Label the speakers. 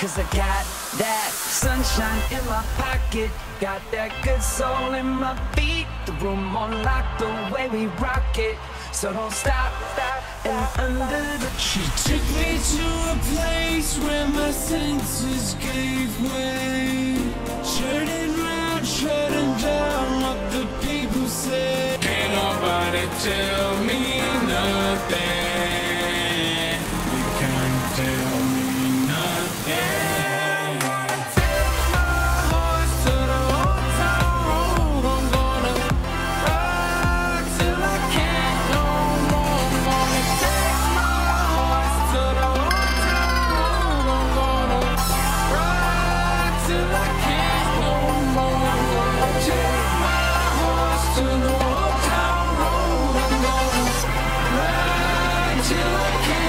Speaker 1: Cause I got that sunshine in my pocket. Got that good soul in my feet. The room on lock, the way we rock it. So don't stop, stop, and under the
Speaker 2: She took me to a place where my senses gave way. Turning round, shutting down what the people say. Can't nobody tell me nothing. till I can